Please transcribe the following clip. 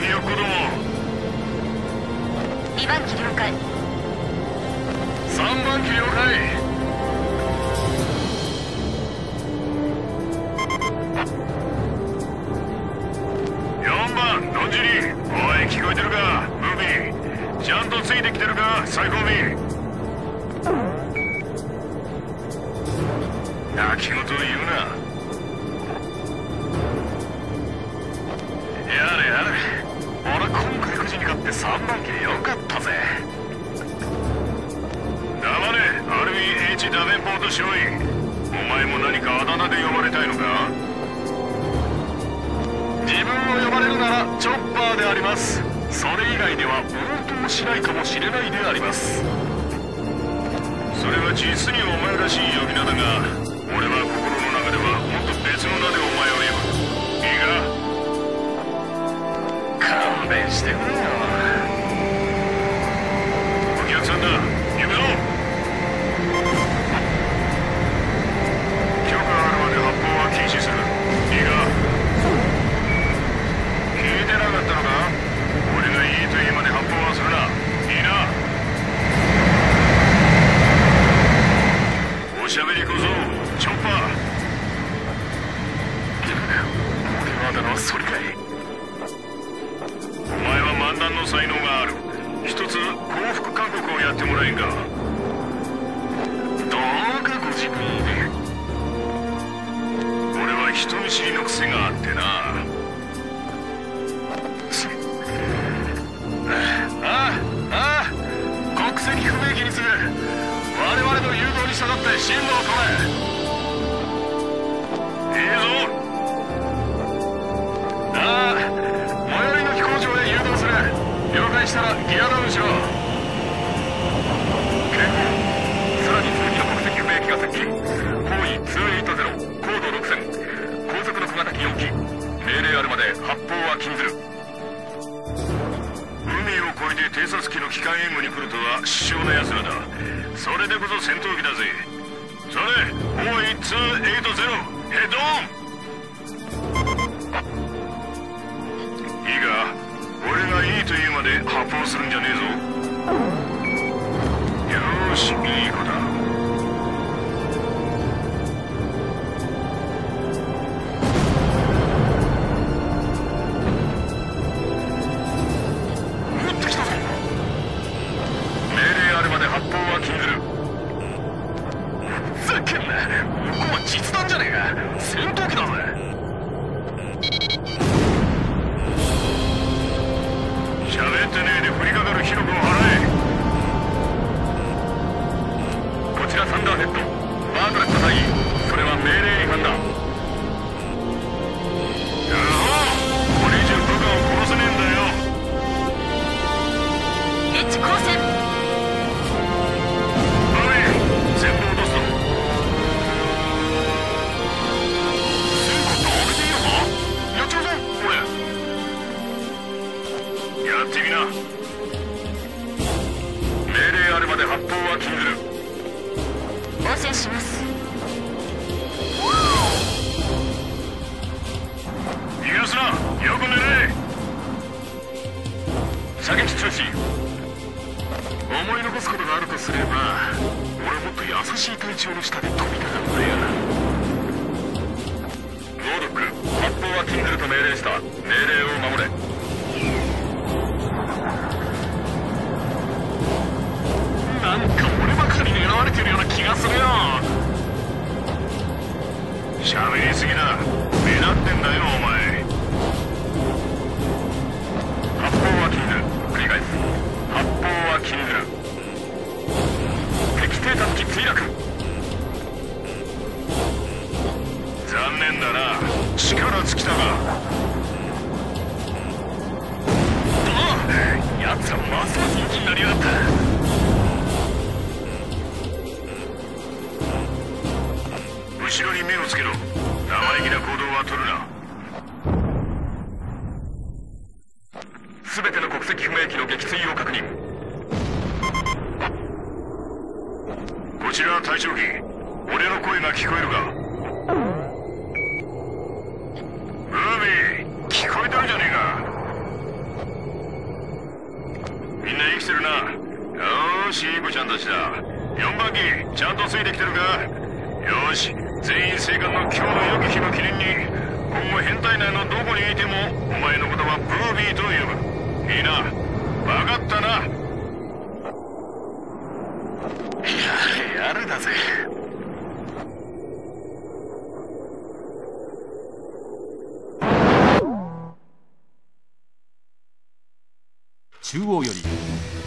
ひよ子ども2番機了解。3番機了解。4番野尻おい聞こえてるか？ムービー。ちゃんとついてきてるか？最後尾。泣き言言うな。3番機でよかったぜ。黙れアルミ H ダベンポート少尉お前も何かあだ名で呼ばれたいのか？自分を呼ばれるならチョッパーであります。それ以外では応答しないかもしれないであります。それは実にお前らしい呼び名だが俺は心の中ではもっと別の名でお前を呼ぶ。いいか？勘弁してくれよ。前は漫談の才能がある。一つ幸福勧告をやってもらえんか。どうかご自分で。俺は人見知りのくせに発砲は禁ずる。海を越えて偵察機の機関援護に来るとは卑怯な奴らだ。それでこそ戦闘機だぜ。それ方位280ヘッドオン。いいか俺がいいと言うまで発砲するんじゃねえぞ。よしいい子だ。ラサンダーヘッドバートレット隊員それは命令違反だ。やほこれ以上部下を殺せねえんだよ。H 光線。思い残すことがあるとすれば俺はもっと優しい隊長の下で飛びたかったやゴードック発砲は禁ずると命令した。命令を守れ。なんか俺ばかり狙われてるような気がするよ。喋りすぎだ。目立ってんだよお前。偵察機墜落。残念だな。力尽きたが。ああ奴らますます人気になりやがった。後ろに目をつけろ。生意気な行動は取るな。俺の声が聞こえるか？ブービー聞こえてるじゃねえか。みんな生きてるな。よしイブちゃんたちだ。4番機ちゃんとついてきてるか？よし全員生還の今日の良き日の記念に今後変態内のどこにいてもお前のことはブービーと呼ぶ。いいな。分かったな。ぜ中央より。